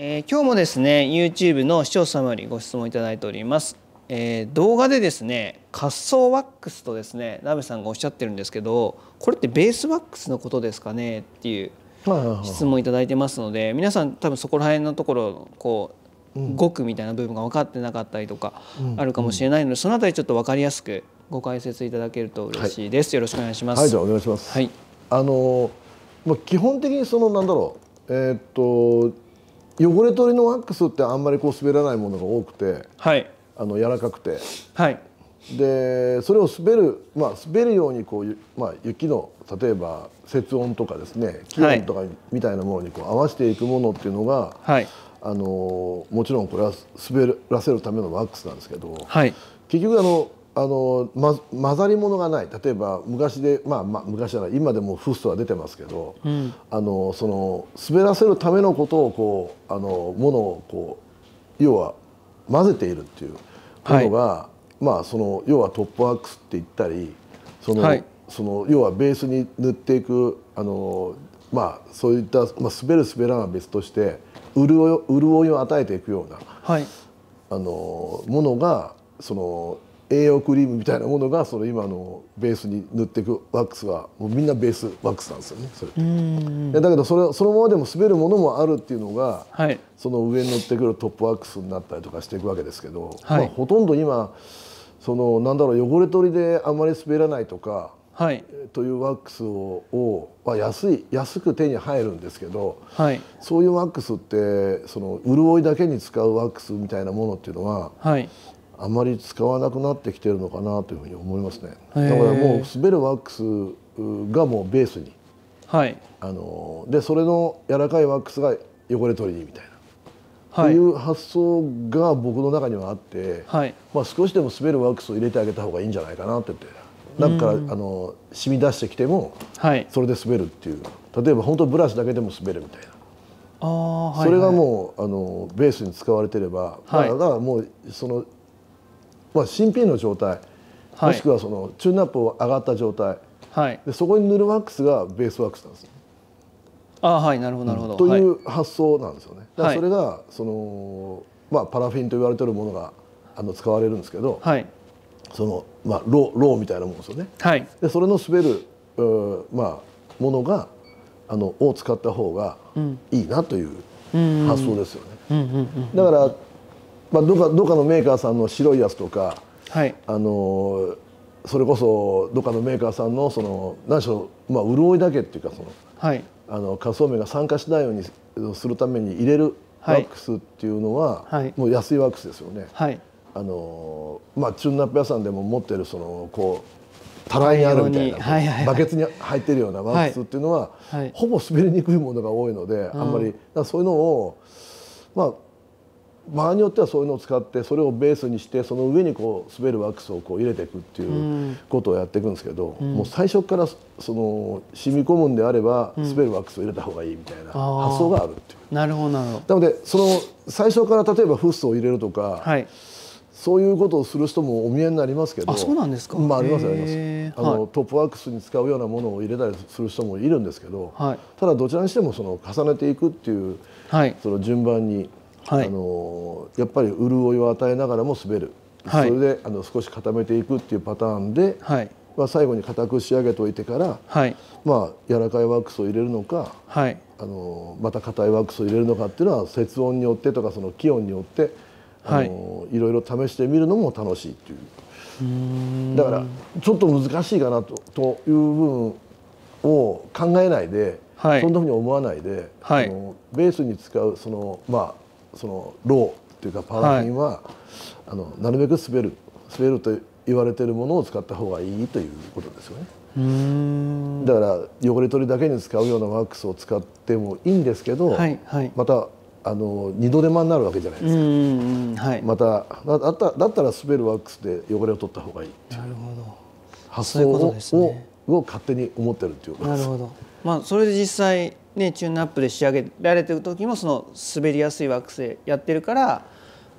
えー、今日もですね YouTube の視聴者様よりご質問いただいております、えー、動画でですね滑走ワックスとですね鍋さんがおっしゃってるんですけどこれってベースワックスのことですかね？っていう質問いただいてますので皆さん多分そこら辺のところこう語句みたいな部分が分かってなかったりとかあるかもしれないのでそのあたりちょっと分かりやすくご解説いただけると嬉しいです、はい、よろしくお願いします。はいお願いします。はい。あのまあ基本的にそのなんだろう。えー、っと汚れ取りのワックスってあんまりこう滑らないものが多くて、はい、あの柔らかくて、はい、でそれを滑る、まあ、滑るようにこう、まあ、雪の例えば雪温とかですね気温とかみたいなものにこう合わせていくものっていうのが、はい、あのもちろんこれは滑らせるためのワックスなんですけど、はい、結局あのあの、ま、混ざり物がない。例えば昔で、まあ、まあ昔じゃない。今でもフッ素は出てますけど、うん、あのその滑らせるためのことをこうあのものをこう要は混ぜているっていうものが、はい、まあその要はトップワックスって言ったりその、はい、その要はベースに塗っていくあのまあそういった、まあ、滑る滑らんは別として潤い潤いを与えていくような、はい、あのものがその栄養クリームみたいなものがその今のベースに塗っていくワックスはもうみんなベースワックスなんですよねそれって。だけどそれそのままでも滑るものもあるっていうのが、はい、その上に乗ってくるトップワックスになったりとかしていくわけですけど、はい、まあ、ほとんど今そのなんだろう汚れ取りであまり滑らないとか、はい、というワックスをを、まあ、安い安く手に入るんですけど、はい、そういうワックスってその潤いだけに使うワックスみたいなものっていうのは、はい、あまり使わなくなってきてるのかなというふうに思いますね。だからもう滑るワックスがもうベースに、はい、あのでそれの柔らかいワックスが汚れ取りにみたいな、はい、という発想が僕の中にはあって、はい、まあ、少しでも滑るワックスを入れてあげた方がいいんじゃないかなって言って。中からあの染み出してきても、はい、それで滑るっていう。例えば本当ブラシだけでも滑るみたいな。あはいはい、それがもうあのベースに使われてれば、はい、だからもうそのまあ、新品の状態、もしくはそのチューンアップを上がった状態、はい、でそこに塗るワックスがベースワックスなんですあはいなるほどなるほど、という発想なんですよね。だからそれがその、まあ、パラフィンと言われてるものがあの使われるんですけど、はい、その、まあ、ローローみたいなものですよね。はい、でそれの滑るまあ、ものがあのを使った方がいいなという発想ですよね。だからまあ、どかどかのメーカーさんの白いやつとか、はい、あのそれこそどっかのメーカーさんのその何でしょう、まあ、潤いだけっていうかその、はい、あの仮想面が酸化しないようにするために入れるワックスっていうのは、はい、もう安いワックスですよね。はい、あのまあチューンナップ屋さんでも持ってるそのこうたらいにあるみたいな、はいはいはい、バケツに入ってるようなワックスっていうのは、はい、ほぼ滑りにくいものが多いので、あんまりそういうのをまあ場合によってはそういうのを使ってそれをベースにしてその上にこう滑るワックスをこう入れていくっていうことをやっていくんですけど、うん、もう最初からその染み込むんであれば滑るワックスを入れた方がいいみたいな発想があるっていう。なるほどなるほど。なのでその最初から例えばフッ素を入れるとか、はい、そういうことをする人もお見えになりますけどあそうなんですか、まあ、ありますあります。あの、はい、トップワックスに使うようなものを入れたりする人もいるんですけど、はい、ただどちらにしてもその重ねていくっていう、はい、その順番にはい、あのやっぱり潤いを与えながらも滑る、はい、それであの少し固めていくっていうパターンで、はい、まあ、最後に固く仕上げておいてから、まあ、柔らかいワックスを入れるのか、あのまた硬いワックスを入れるのかっていうのは節音によってとかその気温によってあの、い、ろいろ試してみるのも楽しいっていう。だからちょっと難しいかなとという部分を考えないで、はい、そんなふうに思わないで、はい、あのベースに使うそのまあそのローっていうかパラフィンは、はい、あのなるべく滑る滑ると言われてるものを使った方がいいということですよね。だから汚れ取りだけに使うようなワックスを使ってもいいんですけど、はいはい、またあの二度手間になるわけじゃないですか。はい、まただっただったら滑るワックスで汚れを取った方がいいなるほど発想をね、を勝手に思ってるっていうことです。なるほど。まあそれで実際ね、チューンアップで仕上げられてる時もその滑りやすいワックスでやってるから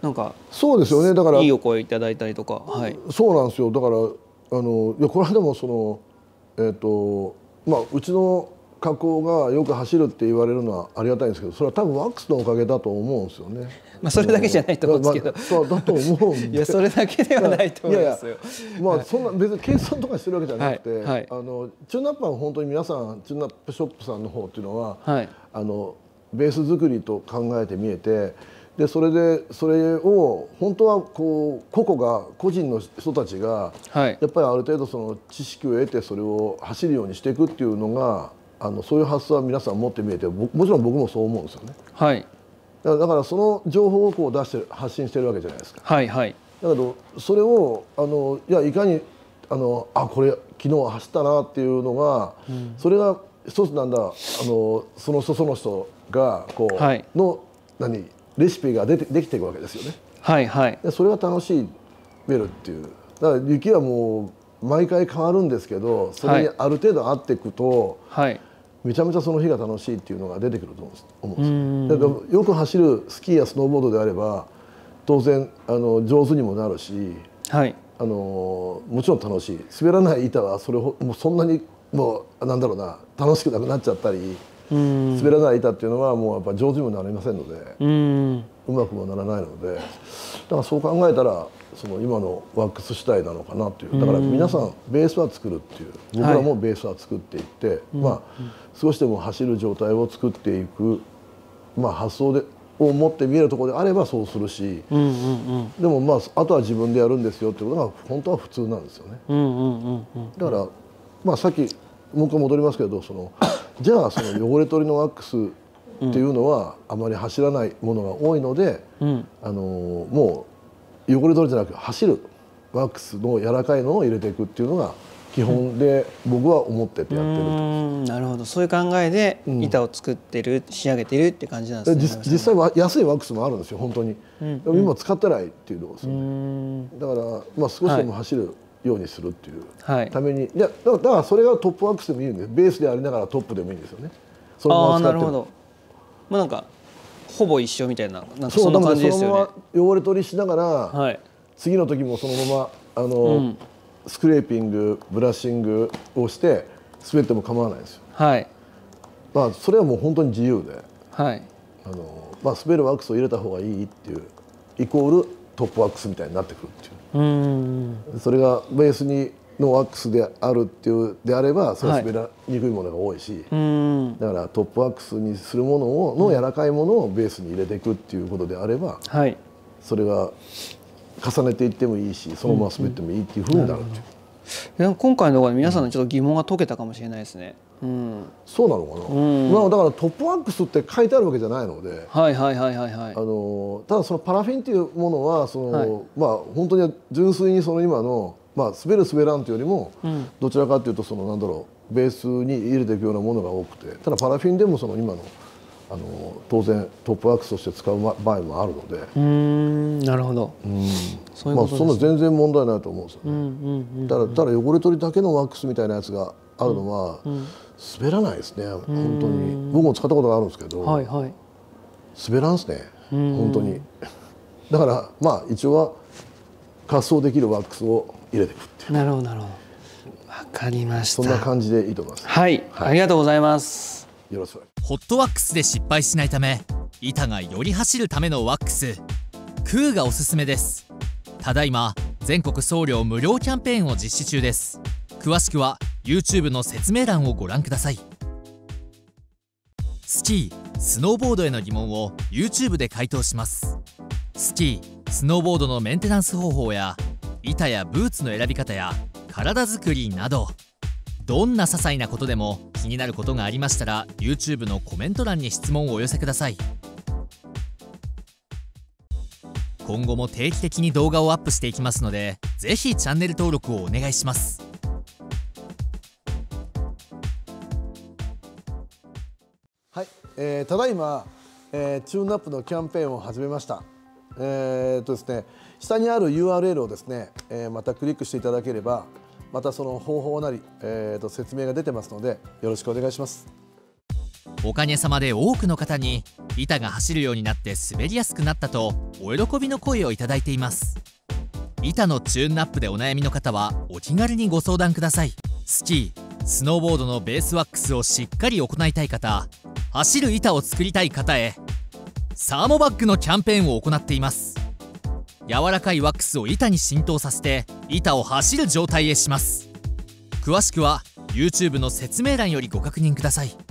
なんかそうですよね。だからいいお声いただいたりとか、はい、そうなんですよ。だからあのいやこれはでもそのえっ、ー、とまあうちの加工がよく走るって言われるのはありがたいんですけどそれは多分ワックスのおかげだと思うんですよね。まあそれだけじゃないと思うんですけど、まあ、そうだと思うんでいやそれだけではないと思いますよ。まあそんな別に計算とかしてるわけじゃなくて、はいはい、あのチューナップは本当に皆さんチューナップショップさんの方っていうのは、はい、あのベース作りと考えて見えて。でそれでそれを本当はこう個々が個人の人たちが、やっぱりある程度その知識を得てそれを走るようにしていくっていうのがあのそういう発想は皆さん持って見えてもちろん僕もそう思うんですよね。はい、だからその情報をこう出して発信してるわけじゃないですか。はいはい、だけどそれをあのいやいかにあのあこれ昨日走ったなっていうのが、うん、それが一つなんだあのその人その人がこう、はい、の何レシピが出てできていくわけですよね。はいはい、でそれが楽しいベルっていう。だから雪はもう毎回変わるんですけどそれにある程度合っていくと、はい、めちゃめちゃその日が楽しいっていうのが出てくると思うんです。だからよく走るスキーやスノーボードであれば当然あの上手にもなるし、はい、あのもちろん楽しい。滑らない板はそれもうそんなにもうなんだろうな楽しくなくなっちゃったり滑らない板っていうのはもうやっぱ上手にもなりませんのでうまくもならないのでだからそう考えたらその今のワックス主体なのかなという。だから皆さんベースは作るっていう。僕らもベースは作っていって、はい、まあ少しでも走る状態を作っていく、まあ、発想でを持って見えるところであればそうするし、うんうんうん、でもまああとは自分でやるんですよっていうことが本当は普通なんですよね。うんうんうんうん、だから、まあ、さっきもう一回戻りますけどその じゃあその汚れ取りのワックスっていうのはあまり走らないものが多いので、うん、あのもう汚れ取りじゃなく走るワックスの柔らかいのを入れていくっていうのが基本で僕は思っててやってると。なるほど。そういう考えで板を作ってる、うん、仕上げてるって感じなんですね。実際は安いワックスもあるんですよ本当に、うん、でも今使ってないっていうとこですよねだから、まあ、少しでも走るようにするっていう。ために、はい、いやだからそれがトップワックスでもいいんですベースでありながらトップでもいいんですよね。そのまま使ってあなるほど。まあなんかほぼ一緒みたいななんかそんな感じですよね汚れ取りしながら、はい、次の時もそのままあの、うん、スクレーピングブラッシングをして滑っても構わないですよ。はい。まあそれはもう本当に自由で、はい。あのまあ滑るワックスを入れた方がいいっていうイコールトップワックスみたいになってくるっていう。うんそれがベースにのワックスであるっていうであればそれは滑らにくいものが多いし、はい、だからトップワックスにするものをの柔らかいものをベースに入れていくっていうことであれば、はい、それが重ねていってもいいしそのまま滑ってもいいっていうふうになる。っていう。いや今回の動画で皆さんのちょっと疑問が解けたかもしれないですね。うん、そうなのかな、うん、まあだからトップワックスって書いてあるわけじゃないので、はいはいはいはいはい。あのただそのパラフィンっていうものはその、はい、まあ本当に純粋にその今のまあ、滑る滑らんというよりも、どちらかというとそのなんだろうベースに入れていくようなものが多くてただパラフィンでもその今のあの当然トップワックスとして使う場合もあるので。うんなるほど、うん。そういうまあ、そんな全然問題ないと思うんですよ。ね、うんうんうん、ただただ汚れ取りだけのワックスみたいなやつがあるのは、うん、滑らないですね本当に。僕も使ったことがあるんですけど、はいはい、滑らんですね本当に。だからまあ一応は滑走できるワックスを入れていくっていう。なるほどなるほど。わかりました。そんな感じでいいと思います、はい、はい、ありがとうございます。よろしくホットワックスで失敗しないため板がより走るためのワックス。空がおすすめです。ただいま全国送料無料キャンペーンを実施中です。詳しくは YouTube の説明欄をご覧ください。スキースノーボードへの疑問を YouTube で回答します。スキースノーボードのメンテナンス方法や板やブーツの選び方や体作りなどどんな些細なことでも気になることがありましたら YouTube のコメント欄に質問をお寄せください。今後も定期的に動画をアップしていきますので是非チャンネル登録をお願いします。はい、えー、ただいま、えー、チューンアップのキャンペーンを始めました。えー、っとですね下にある URL をですね、えー、またクリックしていただければまたその方法なり、えー、と説明が出てますのでよろしくお願いします。おかげさまで多くの方に板が走るようになって滑りやすくなったとお喜びの声をいただいています。板のチューンナップでお悩みの方はお気軽にご相談ください。スキースノーボードのベースワックスをしっかり行いたい方走る板を作りたい方へサーモバッグのキャンペーンを行っています。柔らかいワックスを板に浸透させて板を走る状態へします。詳しくは YouTube の説明欄よりご確認ください。